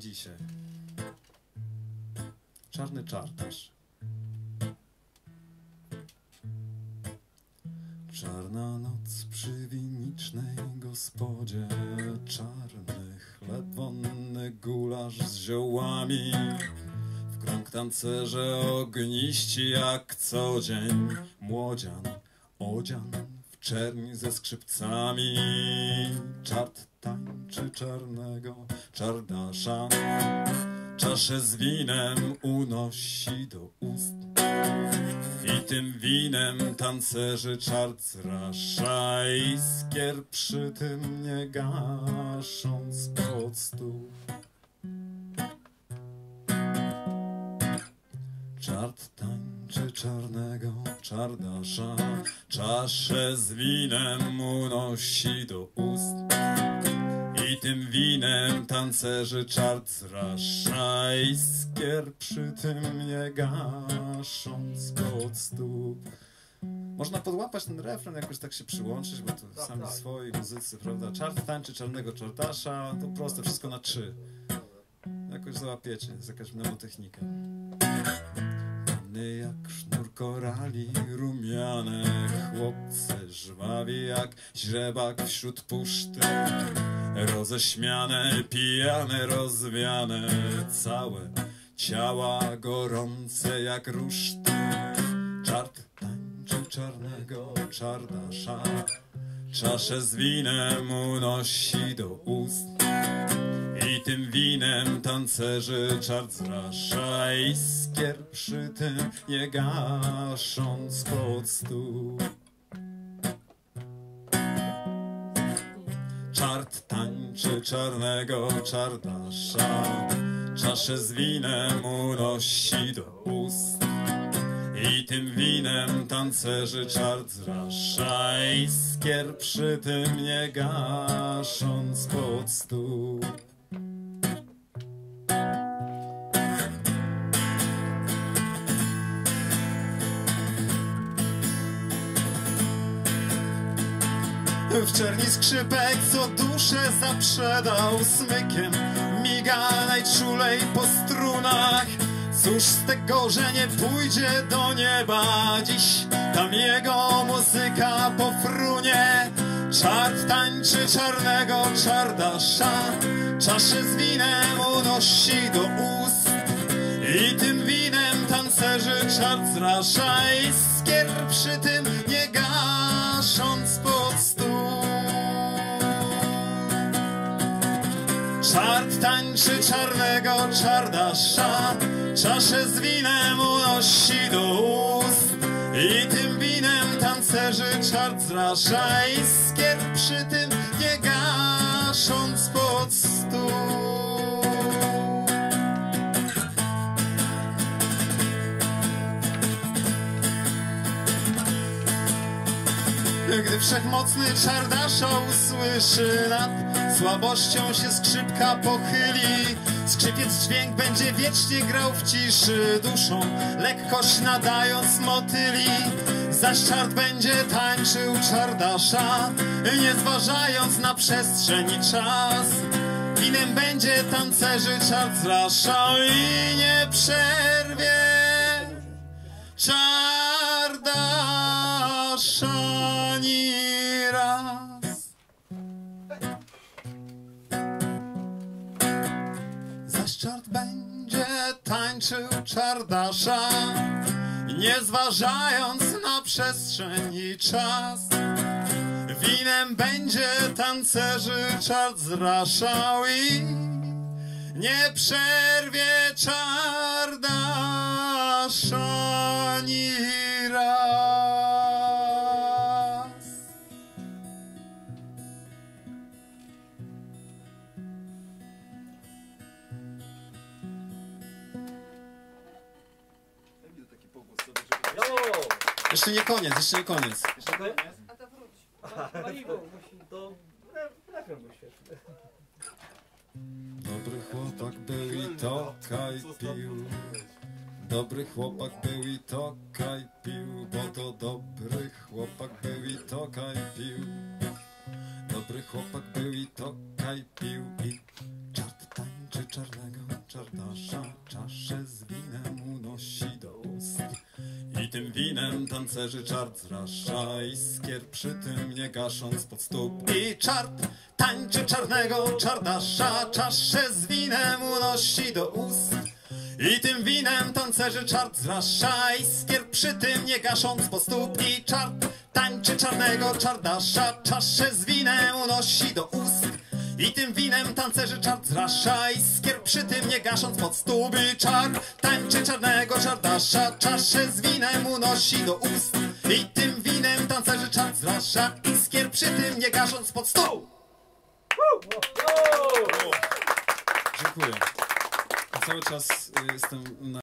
dzisiaj. Czarny czartasz. Czarna noc przy winicznej gospodzie Czarny chleb, wonny gulasz z ziołami W krąg tancerze ogniści jak co dzień Młodzian, odzian czerni ze skrzypcami. Czart tańczy czarnego czardasza. Czaszę z winem unosi do ust. I tym winem tancerzy czart zrasza. Iskier przy tym nie gasząc pod stół Czart czarnego czardasza Czaszę z winem unosi do ust i tym winem tancerzy czart zrasza Iskier przy tym nie gasząc pod stóp Można podłapać ten refren, jakoś tak się przyłączyć, bo to sami swoi muzycy, prawda? Czart tańczy czarnego czartasza, to proste, wszystko na trzy. Jakoś załapiecie, jest jakaś mnemotechnika. Panny jak sznur korali, rumiane chłopce żwawi jak źrebak wśród puszty. Roześmiane, pijane, rozwiane, całe ciała gorące jak ruszty. Czart tańczy czarnego czardasza, czaszę z winem unosi do ust. I tym winem tancerzy czart zrasza Iskier przy tym nie gasząc pod stół. Czart tańczy czarnego czardasza Czaszę z winem unosi do ust. I tym winem tancerzy czart zrasza Iskier przy tym nie gasząc pod stół W czerni skrzypek co duszę zaprzedał smykiem Miga najczulej po strunach. Cóż z tego, że nie pójdzie do nieba Dziś? Tam jego muzyka pofrunie Czart tańczy czarnego czardasza. Czaszy z winem unosi do ust. I tym winem tancerzy czart zrasza. Iskier przy tym nie gasząc pod tańczy czarnego czardasza Czaszę z winem unosi do ust. I tym winem tancerzy czart zrasza Iskier przy tym nie gasząc pod stół Gdy wszechmocny czardasza usłyszy nad słabością się skrzypka pochyli. Skrzypiec dźwięk będzie wiecznie grał w ciszy duszą Lekkość nadając motyli. Zaś czart będzie tańczył czardasza Nie zważając na przestrzeń i czas. Winem będzie tancerzy czart zraszał I nie przerwie czardasza ani raz. Zaś czart będzie tańczył czardasza Nie zważając na przestrzeń i czas. Winem będzie tancerzy czart zraszał i nie przerwie czardasza Jeszcze nie koniec, jeszcze nie koniec. Jeszcze koniec? A to wróć. Paliwo musi to... Refren był świetny. Dobry chłopak był i tokaj pił. Dobry chłopak był i tokaj pił, bo to dobry chłopak był i tokaj pił. Dobry chłopak tym winem tancerzy czart zrasza Iskier przy tym nie gasząc pod stóp. I czart tańczy czarnego czardasza Czaszę z winem unosi do ust. I tym winem tancerzy czart zrasza Iskier przy tym nie gasząc po stóp. I czart tańczy czarnego czardasza Czaszę z winem unosi do ust i tym winem tancerzy czart zrasza Iskier przy tym nie gasząc pod stóp I czart tańczy czarnego czardasza Czaszę z winem unosi do ust. I tym winem tancerzy czart zrasza Iskier przy tym nie gasząc pod stóp Dziękuję. Cały czas y, jestem na